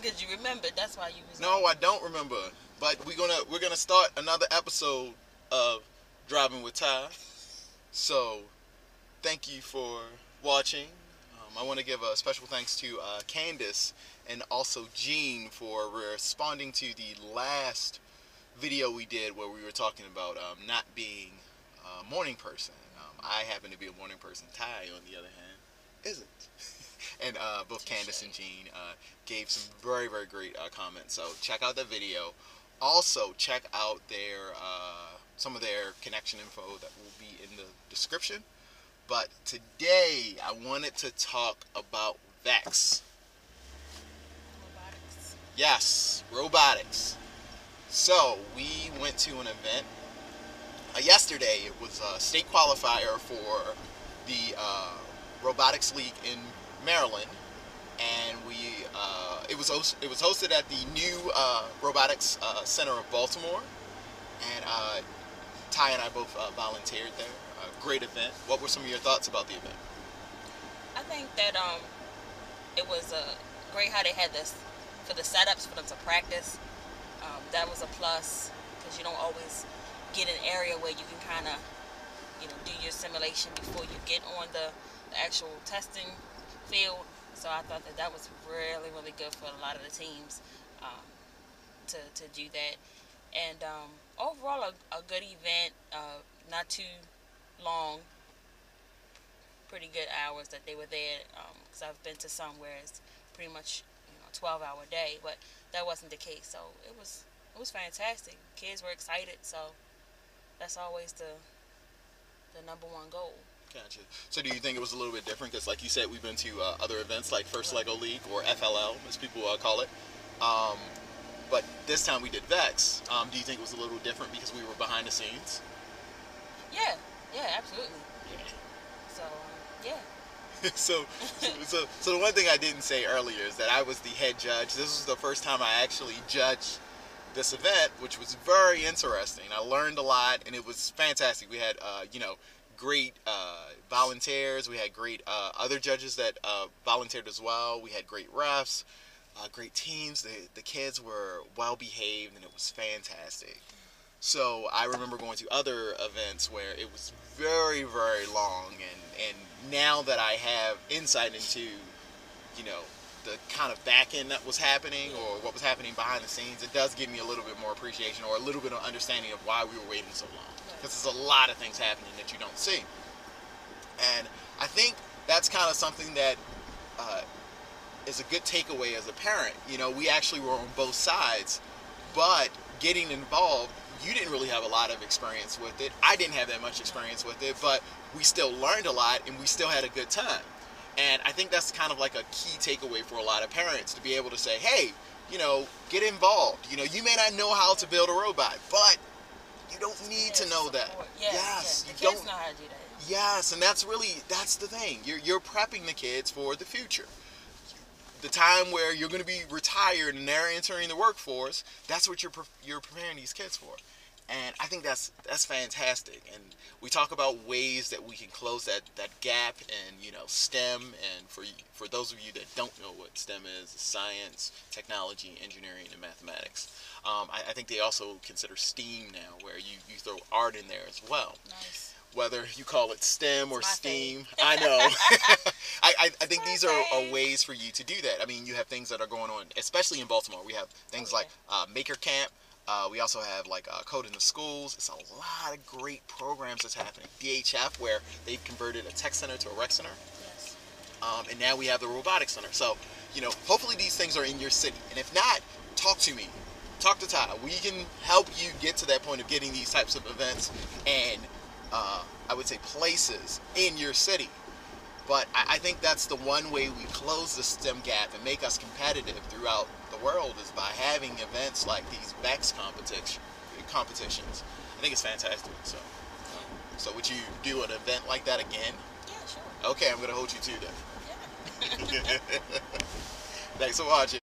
Because you remembered. That's why you was. No, I don't remember. But we're gonna we're gonna start another episode of Driving with Ty. So, thank you for watching. Um, I want to give a special thanks to uh, Candace and also Gene for responding to the last video we did where we were talking about um, not being a morning person. Um, I happen to be a morning person. Ty, on the other hand. And uh, both Candace and Gene uh, gave some very, very great uh, comments. So check out the video. Also, check out their uh, some of their connection info that will be in the description. But today, I wanted to talk about Vex. Robotics. Yes, robotics. So we went to an event uh, yesterday. It was a state qualifier for the uh, robotics league in Maryland, and we uh, it was host, it was hosted at the new uh, robotics uh, center of Baltimore, and uh, Ty and I both volunteered there. great event. What were some of your thoughts about the event? I think that um, it was uh, great how they had this for the setups for them to practice. Um, that was a plus because you don't always get an area where you can kind of, you know, do your simulation before you get on the, the actual testing field. So I thought that that was really, really good for a lot of the teams um, to, to do that. And um, overall, a, a, good event, uh, not too long, pretty good hours that they were there. Because um, I've been to some where it's pretty much you know 12 hour day, but that wasn't the case. So it was it was fantastic. Kids were excited, so that's always the the number one goal. Gotcha. So do you think it was a little bit different? Because like you said, we've been to uh, other events like First Lego League or FLL, as people uh, call it. Um, but this time we did Vex. Um, do you think it was a little different because we were behind the scenes? Yeah, yeah, absolutely. Yeah. So, yeah. so, so, so, the one thing I didn't say earlier is that I was the head judge. This was the first time I actually judged this event, which was very interesting. I learned a lot, and it was fantastic. We had, uh, you know, great uh, volunteers. We had great uh, other judges that uh, volunteered as well. We had great refs, uh, great teams. The, the kids were well behaved, and it was fantastic. So I remember going to other events where it was very, very long, and, and now that I have insight into, you know, the kind of back end that was happening or what was happening behind the scenes, it does give me a little bit more appreciation or a little bit of understanding of why we were waiting so long. Because there's a lot of things happening that you don't see. And I think that's kind of something that uh, is a good takeaway as a parent. You know, we actually were on both sides, but getting involved, you didn't really have a lot of experience with it. I didn't have that much experience with it, but we still learned a lot and we still had a good time. And I think that's kind of like a key takeaway for a lot of parents to be able to say, hey, you know, get involved. You know, you may not know how to build a robot, but you don't need to know that. Yes, yes, you don't know how to do that. Yes, and that's really that's the thing. You're you're prepping the kids for the future. The time where you're going to be retired and they're entering the workforce, that's what you're you're preparing these kids for and I think that's that's fantastic. And we talk about ways that we can close that, that gap and you know STEM. And for for those of you that don't know what STEM is, science, technology, engineering, and mathematics. Um, I, I, think they also consider STEAM now, where you, you throw art in there as well. Nice. Whether you call it STEM or STEAM, I know. I, I, I, think these are, are, ways for you to do that. I mean, you have things that are going on, especially in Baltimore. We have things okay. like uh, Maker Camp, uh, we also have like uh, Code in the Schools. It's a lot of great programs that's happening. DHF, where they've converted a tech center to a rec center. Yes. Um, and now we have the robotics center. So, you know, hopefully these things are in your city. And if not, talk to me. Talk to Ty. We can help you get to that point of getting these types of events and uh, I would say places in your city. But I, I think that's the one way we close the STEM gap and make us competitive throughout the world is by having events like these Vex competition, competitions. I think it's fantastic. So, so would you do an event like that again? Yeah, sure. Okay, I'm gonna hold you to that. Yeah. Thanks for watching.